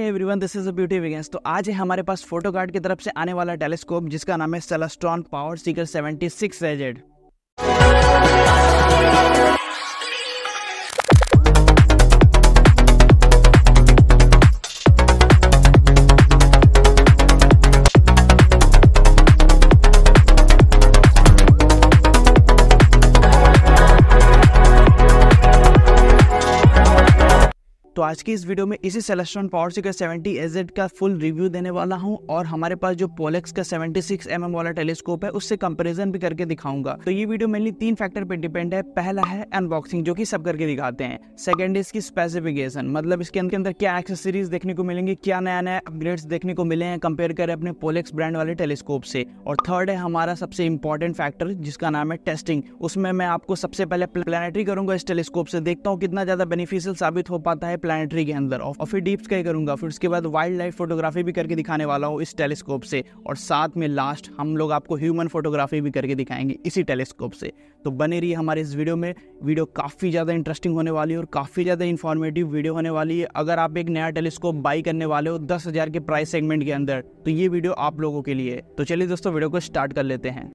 Everyone this is a beauty विगेंस तो आज है हमारे पास फ़ोटो कार्ड की तरफ़ से आने वाला टेलीस्कोप जिसका नाम है सेलेस्ट्रॉन पावर सीकर 76 एजेड आज की इस वीडियो में इसी Celestron power seeker 70 A Z का फुल रिव्यू देने वाला हूँ और हमारे पास जो पोलेक्स का 76 सिक्स mm वाला टेलीस्कोप है, उससे कंपैरिजन भी करके दिखाऊँगा। तो ये वीडियो मेनली तीन फैक्टर पे डिपेंड है। पहला है अनबॉक्सिंग जो कि सब करके दिखाते हैं। सेकंड इसकी स्पेसिफिकेशन मतलब इसके अंदर क्या एक्सेसरीज देखने को मिलेंगे, क्या नया नया अपग्रेड्स देखने को मिले हैं कंपेयर करें अपने पोलेक्स ब्रांड वाले टेलीस्कोप से। और थर्ड है हमारा सबसे इंपॉर्टेंट फैक्टर जिसका नाम है टेस्टिंग उसमें मैं आपको सबसे पहले प्लानिटरी करूँगा इस टेलीस्कोप से। देखता हूँ कितना ज़्यादा बेनिफिशियल साबित हो पाता है प्लानिटरी के अंदर। और फिर डीप स्काई करूँगा, फिर उसके बाद वाइल्ड लाइफ फोटोग्राफी भी करके दिखाने वाला हूँ इस टेलीस्कोप से। और साथ में लास्ट हम लोग आपको ह्यूमन फोटोग्राफी भी करके दिखाएँगे इसी टेलीस्कोप से। तो बने रहिए हमारे इस वीडियो में। वीडियो काफ़ी ज़्यादा इंटरेस्टिंग होने वाली है और काफ़ी ज़्यादा इन्फॉर्मेटिव वीडियो होने वाली है। अगर आप एक नया टेलीस्कोप बाई करने वाले हो दस हज़ार के प्राइस सेगमेंट के अंदर तो ये वीडियो आप लोगों के लिए तो चलिए दोस्तों वीडियो को स्टार्ट कर लेते हैं।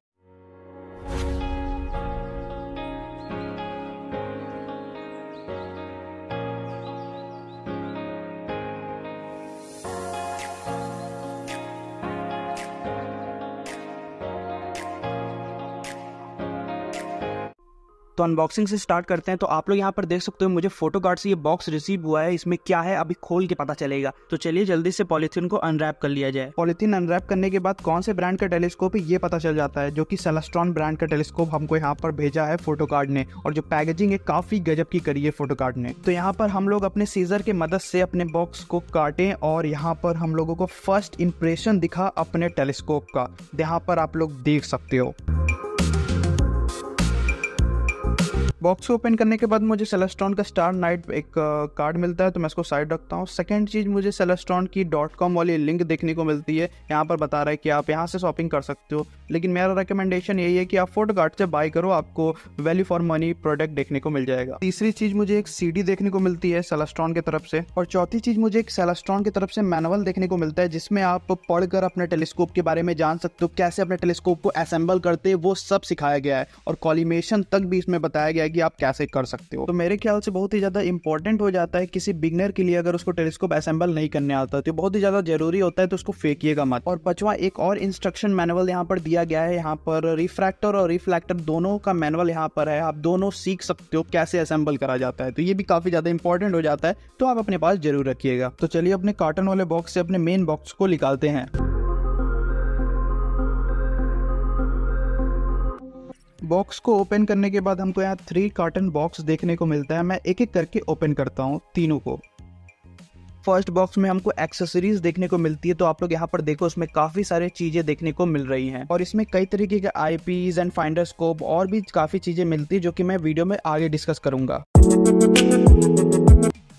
तो अनबॉक्सिंग से स्टार्ट करते हैं। तो आप लोग यहाँ पर देख सकते हो, मुझे फ़ोटो कार्ड से ये बॉक्स रिसीव हुआ है। इसमें क्या है, अभी खोल के पता चलेगा। तो चलिए जल्दी से पॉलिथीन को अनरैप कर लिया जाए। पॉलिथीन अनरैप करने के बाद कौन से ब्रांड का टेलीस्कोप है, ये पता चल जाता है, जो कि सेलेस्ट्रॉन ब्रांड का टेलीस्कोप हमको यहाँ पर भेजा है फ़ोटो कार्ड ने। और जो पैकेजिंग है, काफ़ी गजब की करी है फ़ोटो कार्ड ने। तो यहाँ पर हम लोग अपने सीजर के मदद से अपने बॉक्स को काटे और यहाँ पर हम लोगों को फ़र्स्ट इंप्रेशन दिखा अपने टेलीस्कोप का। यहाँ पर आप लोग देख सकते हो। बॉक्स को ओपन करने के बाद मुझे सेलेस्ट्रॉन का स्टार नाइट एक कार्ड मिलता है तो मैं इसको साइड रखता हूँ। सेकंड चीज़ मुझे सेलेस्ट्रॉन की डॉट कॉम वाली लिंक देखने को मिलती है। यहाँ पर बता रहा है कि आप यहाँ से शॉपिंग कर सकते हो। लेकिन मेरा रिकमेंडेशन यही है कि आप फ़ोटो कार्ड से बाय करो, आपको वैल्यू फॉर मनी प्रोडक्ट देखने को मिल जाएगा। तीसरी चीज़ मुझे एक सीडी देखने को मिलती है सेलेस्ट्रॉन की तरफ़ से। और चौथी चीज़ मुझे एक सेलेस्ट्रॉन की तरफ़ से मैनुअल देखने को मिलता है, जिसमें आप पढ़कर अपने टेलीस्कोप के बारे में जान सकते हो, कैसे अपने टेलीस्कोप को असेंबल करते वो सब सिखाया गया है। और कॉलीमेशन तक भी इसमें बताया गया है कि आप कैसे कर सकते हो। तो मेरे ख्याल से बहुत ही ज़्यादा इंपॉर्टेंट हो जाता है किसी बिगनर के लिए अगर उसको टेलीस्कोप असेंबल नहीं करने आता तो बहुत ही ज़्यादा ज़रूरी होता है तो उसको फेंकिएगा मत। और पचवा, एक और इंस्ट्रक्शन मैनुअल यहाँ पर दिया गया है, यहाँ पर रिफ्रैक्टर और रिफ्लैक्टर दोनों का मैनुअल यहाँ पर है, आप दोनों सीख सकते हो कैसे असेंबल करा जाता है तो ये भी काफ़ी ज़्यादा इंपॉर्टेंट हो जाता है तो आप अपने पास ज़रूर रखिएगा। तो चलिए अपने कार्टन वाले बॉक्स से, अपने मेन बॉक्स को निकालते हैं। बॉक्स को ओपन करने के बाद हमको यहाँ थ्री कार्टन बॉक्स देखने को मिलता है। मैं एक एक करके ओपन करता हूँ तीनों को। फ़र्स्ट बॉक्स में हमको एक्सेसरीज देखने को मिलती है। तो आप लोग यहाँ पर देखो, उसमें काफ़ी सारे चीज़ें देखने को मिल रही हैं। और इसमें कई तरीके के आईपीज एंड फाइंडर स्कोप और भी काफ़ी चीज़ें मिलती है, जो कि मैं वीडियो में आगे डिस्कस करूँगा।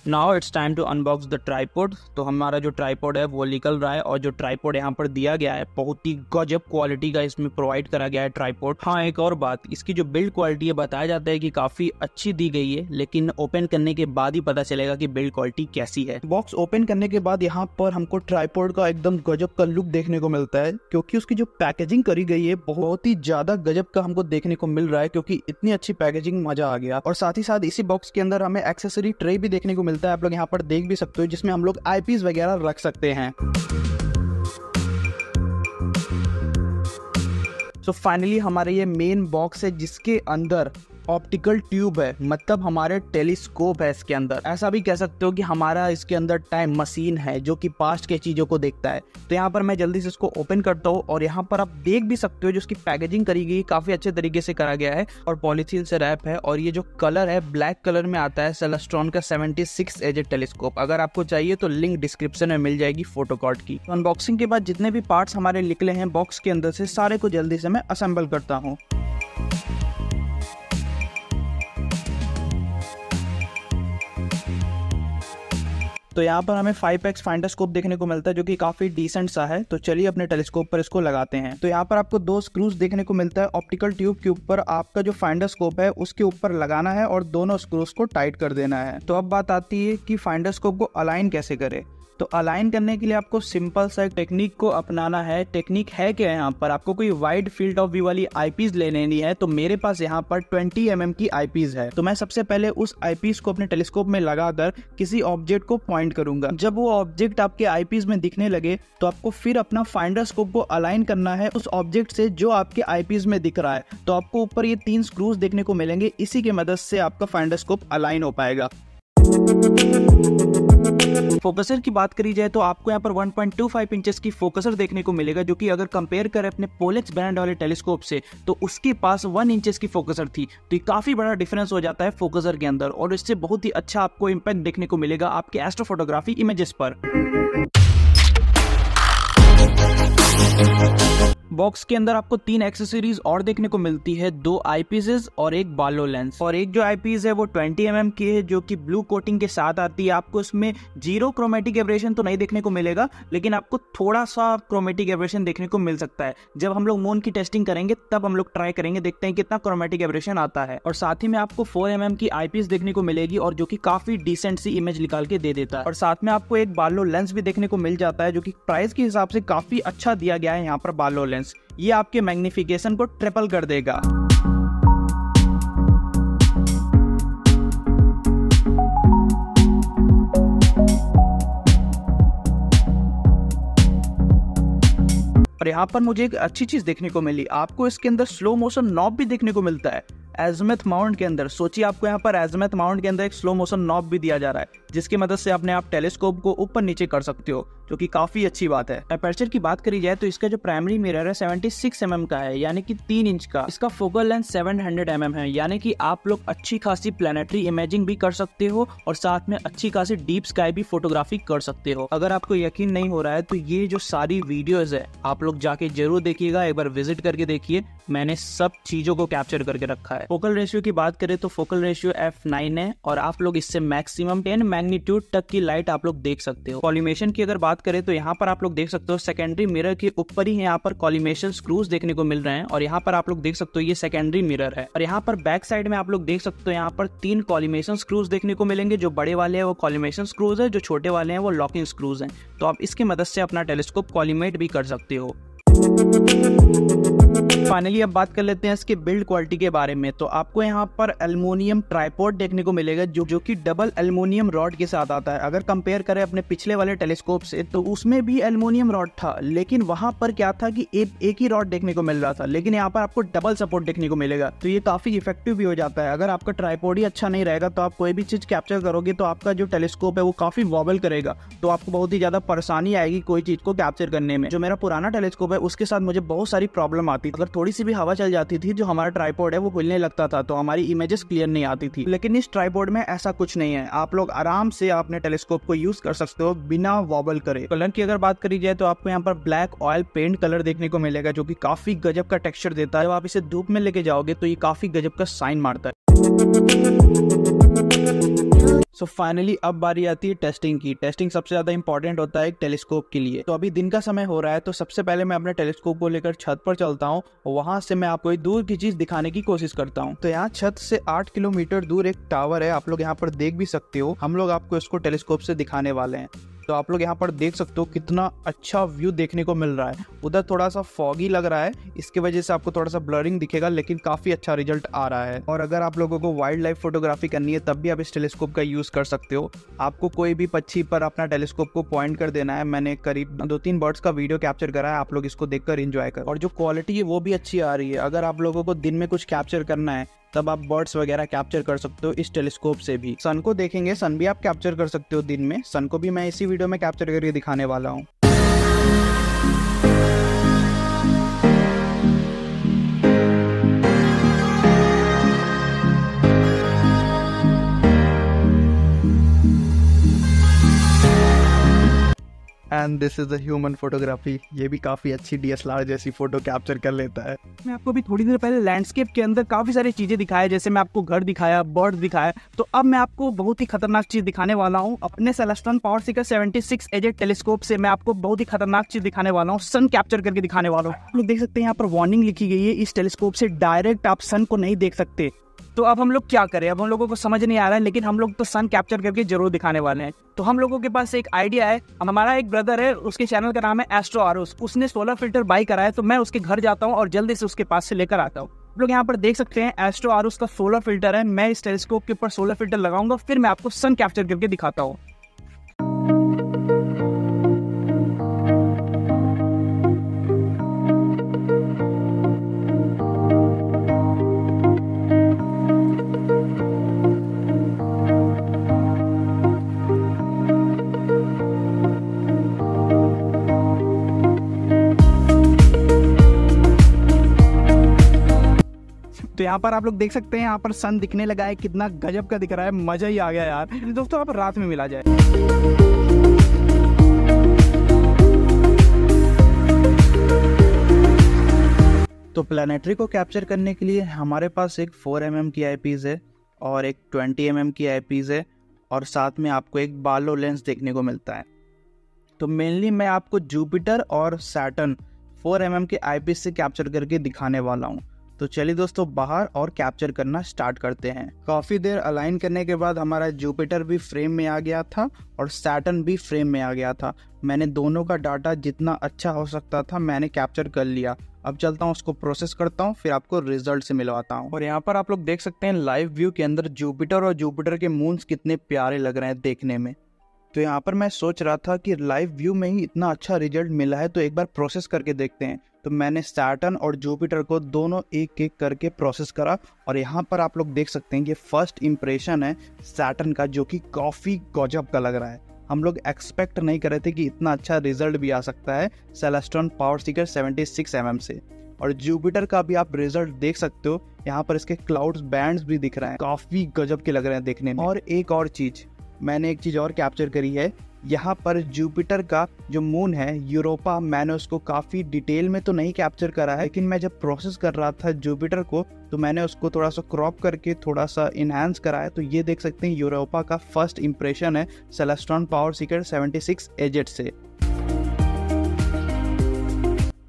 Now it's time to unbox the tripod तो हमारा जो ट्राईपोड है, वो निकल रहा है और जो ट्राईपोड यहाँ पर दिया गया है, बहुत ही गजब क्वालिटी का इसमें प्रोवाइड करा गया है ट्राईपोड हाँ एक और बात, इसकी जो बिल्ड क्वालिटी है, बताया जाता है कि काफ़ी अच्छी दी गई है, लेकिन ओपन करने के बाद ही पता चलेगा कि बिल्ड क्वालिटी कैसी है. बॉक्स ओपन करने के बाद यहाँ पर हमको ट्राईपोड का एकदम गजब का लुक देखने को मिलता है, क्योंकि उसकी जो पैकेजिंग करी गई है, बहुत ही ज़्यादा गजब का हमको देखने को मिल रहा है, क्योंकि इतनी अच्छी पैकेजिंग मज़ा आ गया. और साथ ही साथ इसी बॉक्स के अंदर हमें एक्सेसरी ट्रे भी देखने को मिलता मिलता है, आप लोग यहाँ पर देख भी सकते हो, जिसमें हम लोग आई वगैरह रख सकते हैं। सो so फाइनली हमारे ये मेन बॉक्स है, जिसके अंदर ऑप्टिकल ट्यूब है मतलब हमारे टेलीस्कोप है इसके अंदर। ऐसा भी कह सकते हो कि हमारा इसके अंदर टाइम मशीन है, जो कि पास्ट के चीज़ों को देखता है। तो यहाँ पर मैं जल्दी से इसको ओपन करता हूँ और यहाँ पर आप देख भी सकते हो जो उसकी पैकेजिंग करी गई काफ़ी अच्छे तरीके से करा गया है और पॉलिथीन से रैप है और ये जो कलर है ब्लैक कलर में आता है सेलेस्ट्रॉन का सेवेंटी सिक्स एजेड टेलीस्कोप अगर आपको चाहिए तो लिंक डिस्क्रिप्शन में मिल जाएगी फ़ोटो कार्ड की। तो अनबॉक्सिंग के बाद जितने भी पार्ट्स हमारे निकले हैं बॉक्स के अंदर से सारे को जल्दी से मैं असेंबल करता हूँ। तो यहाँ पर हमें फाइव एक्स फाइंडर स्कोप देखने को मिलता है, जो कि काफ़ी डिसेंट सा है। तो चलिए अपने टेलीस्कोप पर इसको लगाते हैं। तो यहाँ पर आपको दो स्क्रूज देखने को मिलता है। ऑप्टिकल ट्यूब के ऊपर आपका जो फाइंडर स्कोप है, उसके ऊपर लगाना है और दोनों स्क्रूज को टाइट कर देना है। तो अब बात आती है कि फाइंडर स्कोप को अलाइन कैसे करे। तो अलाइन करने के लिए आपको सिंपल सा टेक्निक को अपनाना है। टेक्निक है क्या है यहाँ पर? आपको कोई वाइड फ़ील्ड ऑफ़ व्यू वाली आईपीस ले लेनी है तो मेरे पास यहाँ पर 20 एम mm की आईपीस है। तो मैं सबसे पहले उस आईपीस को अपने टेलीस्कोप में लगाकर किसी ऑब्जेक्ट को पॉइंट करूँगा। जब वो ऑब्जेक्ट आपके आईपीस में दिखने लगे तो आपको फिर अपना फाइंडर स्कोप को अलाइन करना है उस ऑब्जेक्ट से जो आपके आईपीस में दिख रहा है। तो आपको ऊपर ये तीन स्क्रूज देखने को मिलेंगे, इसी के मदद से आपका फाइंडर स्कोप अलाइन हो पाएगा। फोकसर की बात करी जाए तो आपको यहाँ पर 1.25 इंचेस की फोकसर देखने को मिलेगा, जो कि अगर कंपेयर करें अपने पोलेक्स ब्रांड वाले टेलीस्कोप से तो उसके पास 1 इंचेस की फोकसर थी। तो ये काफ़ी बड़ा डिफरेंस हो जाता है फोकसर के अंदर, और इससे बहुत ही अच्छा आपको इम्पैक्ट देखने को मिलेगा आपके एस्ट्रोफोटोग्राफी इमेजेस पर। बॉक्स के अंदर आपको तीन एक्सेसरीज और देखने को मिलती है, दो आईपीसेस और एक बालो लेंस और एक जो आईपीस है, वो 20 एम mm की है, जो कि ब्लू कोटिंग के साथ आती है। आपको इसमें ज़ीरो क्रोमेटिक एवरेशन तो नहीं देखने को मिलेगा, लेकिन आपको थोड़ा सा क्रोमेटिक एवरेशन देखने को मिल सकता है। जब हम लोग मोन की टेस्टिंग करेंगे, तब हम लोग ट्राई करेंगे, देखते हैं कितना क्रोमेटिक एवरेशन आता है। और साथ ही में आपको फोर एम mm की आईपीस देखने को मिलेगी और जो की काफ़ी डिसेंट सी इमेज निकाल के दे देता है। और साथ में आपको एक बालो लेंस भी देखने को मिल जाता है, जो की प्राइस के हिसाब से काफ़ी अच्छा दिया गया है यहाँ पर बालो लेंस ये आपके मैग्निफिकेशन को ट्रिपल कर देगा। और यहाँ पर मुझे एक अच्छी चीज़ देखने को मिली। आपको इसके अंदर स्लो मोशन नॉब भी देखने को मिलता है। एजमेथ माउंट के अंदर। सोचिए आपको यहाँ पर एजमेथ माउंट के अंदर एक स्लो मोशन नॉब भी दिया जा रहा है, जिसकी मदद से अपने आप टेलीस्कोप को ऊपर नीचे कर सकते हो। जो कि काफ़ी अच्छी बात है। अपर्चर की बात करी जाए तो इसका जो प्राइमरी मिरर है 76 सिक्स mm का है, यानी कि तीन इंच का। इसका फोकल लेंथ 700 हंड्रेड mm है, यानी कि आप लोग अच्छी खासी प्लानिटरी इमेजिंग भी कर सकते हो और साथ में अच्छी खासी डीप स्काई भी फोटोग्राफी कर सकते हो। अगर आपको यकीन नहीं हो रहा है तो ये जो सारी वीडियोज़ है, आप लोग जाके ज़रूर देखिएगा, एक बार विज़िट करके देखिए। मैंने सब चीज़ों को कैप्चर करके रखा है। फोकल रेशियो की बात करें तो फोकल रेशियो एफ़ नाइन है और आप लोग इससे मैक्सिमम टेन मैग्नीट्यूड तक की लाइट आप लोग देख सकते हो। कॉलिमेशन की अगर बात करें तो यहाँ पर आप लोग देख सकते हो सेकेंडरी मिरर के ऊपर ही यहाँ पर कॉलिमेशन स्क्रूज देखने को मिल रहे हैं और यहाँ पर आप लोग देख सकते हो ये सेकेंडरी मिरर है। और यहाँ पर बैक साइड में आप लोग देख सकते हो यहाँ पर तीन कॉलिमेशन स्क्रूज देखने को मिलेंगे, जो बड़े वाले हैं वो कॉलिमेशन स्क्रूज है, जो छोटे वाले हैं वो लॉकिंग स्क्रूज हैं। तो आप इसकी मदद से अपना टेलीस्कोप कॉलिमेट भी कर सकते हो। फाइनली अब बात कर लेते हैं इसके बिल्ड क्वालिटी के बारे में। तो आपको यहाँ पर एल्मोनियम ट्राईपोर्ट देखने को मिलेगा जो जो कि डबल एल्मोनियम रॉड के साथ आता है। अगर कंपेयर करें अपने पिछले वाले टेलीस्कोप से तो उसमें भी एल्मोनियम रॉड था लेकिन वहाँ पर क्या था कि एक, एक ही रॉड देखने को मिल रहा था लेकिन यहाँ पर आपको डबल सपोर्ट देखने को मिलेगा। तो ये काफ़ी इफ़ेक्टिव भी हो जाता है। अगर आपका ट्राईपोर्ड ही अच्छा नहीं रहेगा तो आप कोई भी चीज़ कैप्चर करोगे तो आपका जो टेलीस्कोप है वो काफ़ी वॉबल करेगा। तो आपको बहुत ही ज़्यादा परेशानी आएगी कोई चीज़ को कैप्चर करने में। जो मेरा पुराना टेलीस्कोप है उसके साथ मुझे बहुत सारी प्रॉब्लम आती अगर थोड़ी सी भी हवा चल जाती थी, जो हमारा ट्राईपोर्ड है, वो खुलने लगता था तो हमारी इमेजेस क्लियर नहीं आती थी। लेकिन इस ट्राईपोर्ड में ऐसा कुछ नहीं है। आप लोग आराम से अपने टेलीस्कोप को यूज़ कर सकते हो, बिना वॉबल करे। कलर की अगर बात करी जाए तो आपको यहाँ पर ब्लैक ऑयल पेंट कलर देखने को मिलेगा, जो की काफ़ी गजब का टेक्स्चर देता है। जब आप इसे धूप में लेके जाओगे तो ये काफ़ी गजब का साइन मारता है। सो फाइनली अब बारी आती है टेस्टिंग की। टेस्टिंग सबसे ज़्यादा इंपॉर्टेंट होता है एक टेलीस्कोप के लिए। तो अभी दिन का समय हो रहा है तो सबसे पहले मैं अपने टेलीस्कोप को लेकर छत पर चलता हूँ वहाँ से मैं आपको एक दूर की चीज़ दिखाने की कोशिश करता हूँ। तो यहाँ छत से आठ किलोमीटर दूर एक टावर है, आप लोग यहाँ पर देख भी सकते हो। हम लोग आपको इसको टेलीस्कोप से दिखाने वाले हैं। तो आप लोग यहाँ पर देख सकते हो कितना अच्छा व्यू देखने को मिल रहा है। उधर थोड़ा सा फॉगी लग रहा है, इसके वजह से आपको थोड़ा सा ब्लरिंग दिखेगा, लेकिन काफ़ी अच्छा रिज़ल्ट आ रहा है। और अगर आप लोगों को वाइल्ड लाइफ फोटोग्राफी करनी है, तब भी आप इस टेलीस्कोप का यूज़ कर सकते हो। आपको कोई भी पक्षी पर अपना टेलीस्कोप को पॉइंट कर देना है। मैंने करीब दो तीन बर्ड्स का वीडियो कैप्चर करा है, आप लोग इसको देखकर इंजॉय कर। और जो क्वालिटी है, वो भी अच्छी आ रही है। अगर आप लोगों को दिन में कुछ कैप्चर करना है तब आप बर्ड्स वगैरह कैप्चर कर सकते हो इस टेलीस्कोप से भी। सन को देखेंगे, सन भी आप कैप्चर कर सकते हो दिन में। सन को भी मैं इसी वीडियो में कैप्चर करके दिखाने वाला हूँ। And this is human photography ये भी काफ़ी अच्छी डीएसएलआर जैसी फ़ोटो कैप्चर कर लेता है। मैं आपको भी थोड़ी देर पहले लैंडस्केप के अंदर काफ़ी सारी चीज़ें दिखाया, जैसे मैं आपको घर दिखाया बर्ड दिखाया। तो अब मैं आपको बहुत ही खतरनाक चीज़ दिखाने वाला हूँ। अपने Celestron power seeker seventy six A Z telescope से मैं आपको बहुत ही खतरनाक चीज़ दिखाने वाला हूँ। सन कैप्चर करके दिखाने वाला हूँ। आप लोग देख सकते हैं, यहाँ पर वार्निंग लिखी गई है। इस टेलीस्कोप से डायरेक्ट आप सन को नहीं देख सकते। तो अब हम लोग क्या करें? अब हम लोगों को समझ नहीं आ रहा है, लेकिन हम लोग तो सन कैप्चर करके ज़रूर दिखाने वाले हैं। तो हम लोगों के पास एक आइडिया है। हमारा एक ब्रदर है, उसके चैनल का नाम है एस्ट्रो आरोस उसने सोलर फ़िल्टर बाई कराया तो मैं उसके घर जाता हूँ और जल्दी से उसके पास से लेकर आता हूँ। आप लोग यहाँ पर देख सकते हैं एस्ट्रो आरोस का सोलर फ़िल्टर है। मैं इस टेलीस्कोप के ऊपर सोलर फ़िल्टर लगाऊँगा, फिर मैं आपको सन कैप्चर करके दिखाता हूँ। यहाँ पर आप लोग देख सकते हैं, यहाँ पर सन दिखने लगा है, कितना गजब का दिख रहा है, मज़ा ही आ गया यार। दोस्तों, आप रात में मिला जाए। तो प्लानिटरी को कैप्चर करने के लिए हमारे पास एक 4 एम mm की आई है और एक 20 एम mm की आई है और साथ में आपको एक बालो लेंस देखने को मिलता है। तो मेनली मैं आपको जुपिटर और सैटन 4 एम mm के आई से कैप्चर करके दिखाने वाला हूँ। तो चलिए दोस्तों, बाहर और कैप्चर करना स्टार्ट करते हैं। काफ़ी देर अलाइन करने के बाद हमारा जुपिटर भी फ्रेम में आ गया था और सैटन भी फ्रेम में आ गया था। मैंने दोनों का डाटा जितना अच्छा हो सकता था, मैंने कैप्चर कर लिया। अब चलता हूँ, उसको प्रोसेस करता हूँ, फिर आपको रिज़ल्ट से मिलवाता हूँ। और यहाँ पर आप लोग देख सकते हैं लाइव व्यू के अंदर जुपिटर और जुपिटर के मून्स कितने प्यारे लग रहे हैं देखने में। तो यहाँ पर मैं सोच रहा था कि लाइव व्यू में ही इतना अच्छा रिज़ल्ट मिला है तो एक बार प्रोसेस करके देखते हैं। तो मैंने सैटन और जुपिटर को दोनों एक एक करके प्रोसेस करा और यहाँ पर आप लोग देख सकते हैं कि फ़र्स्ट इम्प्रेशन है सैटन का, जो कि काफ़ी गजब का लग रहा है। हम लोग एक्सपेक्ट नहीं कर रहे थे कि इतना अच्छा रिज़ल्ट भी आ सकता है Celestron power Sikar 76 six mm से। और जुपिटर का भी आप रिज़ल्ट देख सकते हो, यहाँ पर इसके क्लाउड्स बैंड्स भी दिख रहे हैं। काफ़ी गजब के लग रहे हैं देखने में। और एक और चीज़ मैंने एक चीज़ और कैप्चर करी है। यहाँ पर जुपिटर का जो मून है यूरोपा मैंने उसको काफ़ी डिटेल में तो नहीं कैप्चर करा है, लेकिन मैं जब प्रोसेस कर रहा था जुपिटर को तो मैंने उसको थोड़ा सा क्रॉप करके थोड़ा सा इन्हांस करा है। तो ये देख सकते हैं यूरोपा का फ़र्स्ट इंप्रेशन है सेलेस्ट्रॉन पावर सीकर 76 एजेट से।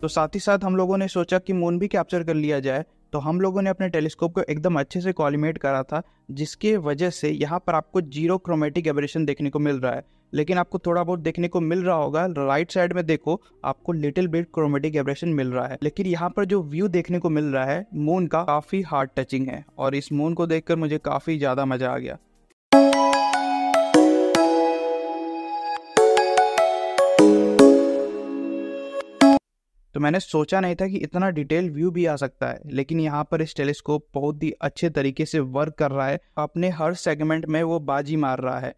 तो साथ ही साथ हम लोगों ने सोचा कि मून भी कैप्चर कर लिया जाए। तो हम लोगों ने अपने टेलीस्कोप को एकदम अच्छे से कॉलिमेट करा था, जिसके वजह से यहाँ पर आपको ज़ीरो क्रोमेटिक एबरेशन देखने को मिल रहा है। लेकिन आपको थोड़ा बहुत देखने को मिल रहा होगा राइट साइड में देखो, आपको लिटिल बिट क्रोमेटिक एबरेशन मिल रहा है। लेकिन यहाँ पर जो व्यू देखने को मिल रहा है मून का काफ़ी हार्ड टचिंग है। और इस मून को देखकर मुझे काफ़ी ज़्यादा मज़ा आ गया। तो मैंने सोचा नहीं था कि इतना डिटेल व्यू भी आ सकता है, लेकिन यहाँ पर इस टेलीस्कोप बहुत ही अच्छे तरीके से वर्क कर रहा है। अपने हर सेगमेंट में वो बाजी मार रहा है।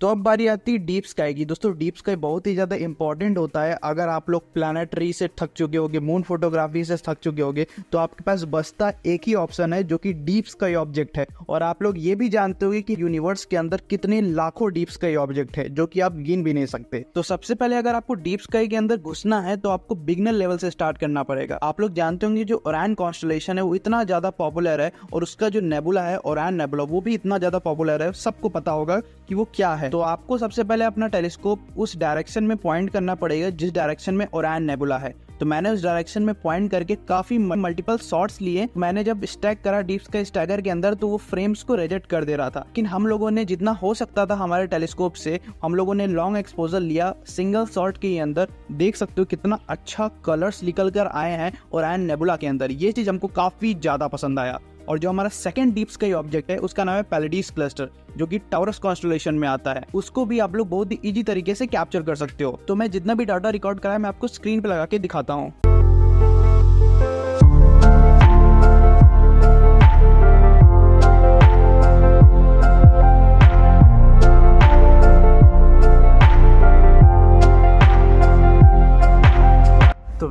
तो अब बारी आती है डीप स्काई की। दोस्तों, डीप स्काई बहुत ही ज़्यादा इंपॉर्टेंट होता है। अगर आप लोग प्लानटरी से थक चुके होगे मून फोटोग्राफी से थक चुके होगे तो आपके पास बसता एक ही ऑप्शन है, जो कि डीप स्काई ऑब्जेक्ट है। और आप लोग ये भी जानते होगे कि यूनिवर्स के अंदर कितने लाखों डीप स्काई ऑब्जेक्ट है, जो कि आप गिन भी नहीं सकते। तो सबसे पहले अगर आपको डीप स्काई के अंदर घुसना है तो आपको बिगनर लेवल से स्टार्ट करना पड़ेगा। आप लोग जानते होंगे जो ओरैन कॉन्स्टलेशन है, वो इतना ज़्यादा पॉपुलर है, और उसका जो नेबुला है ओरैन नेबुला वो भी इतना ज़्यादा पॉपुलर है, सबको पता होगा कि वो क्या है। तो आपको सबसे पहले अपना टेलीस्कोप उस डायरेक्शन में पॉइंट करना पड़ेगा, जिस डायरेक्शन में ओरैन नेबुला है। तो मैंने उस डायरेक्शन में पॉइंट करके काफ़ी मल्टीपल शॉट्स लिए। मैंने जब स्टैक करा डीप्स का स्टैगर के अंदर तो वो फ्रेम्स को रिजेक्ट कर दे रहा था। लेकिन हम लोगों ने जितना हो सकता था हमारे टेलीस्कोप से, हम लोगों ने लॉन्ग एक्सपोजर लिया सिंगल शॉट के अंदर। देख सकते हो कितना अच्छा कलर्स निकल कर आए हैं और एन नेबुला के अंदर। ये चीज़ हमको काफ़ी ज़्यादा पसंद आया। और जो हमारा सेकंड डीप स्काई ऑब्जेक्ट है, उसका नाम है पैलेडीज क्लस्टर जो कि टावरस कॉन्स्टोलेशन में आता है। उसको भी आप लोग बहुत ही इजी तरीके से कैप्चर कर सकते हो। तो मैं जितना भी डाटा रिकॉर्ड करा है मैं आपको स्क्रीन पे लगा के दिखाता हूँ।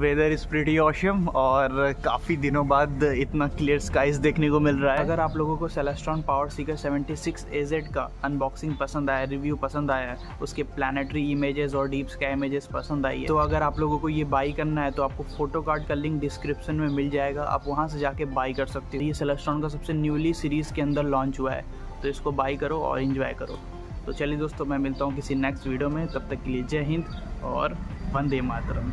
वेदर इज़ प्रीटी ऑशम और काफ़ी दिनों बाद इतना क्लियर स्काइज देखने को मिल रहा है। अगर आप लोगों को Celestron power seeker 76 A Z का अनबॉक्सिंग पसंद आया रिव्यू पसंद आया है उसके प्लानटरी इमेजेस और डीप स्काई इमेजेस पसंद आई है तो अगर आप लोगों को ये बाई करना है तो आपको फ़ोटो कार्ड का लिंक डिस्क्रिप्शन में मिल जाएगा। आप वहाँ से जाके बाई कर सकते हो। ये सेलेस्ट्रॉन का सबसे न्यूली सीरीज़ के अंदर लॉन्च हुआ है तो इसको बाई करो और इन्जॉय करो। तो चलिए दोस्तों, मैं मिलता हूँ किसी नेक्स्ट वीडियो में। तब तक के लिए जय हिंद और वंदे मातरम।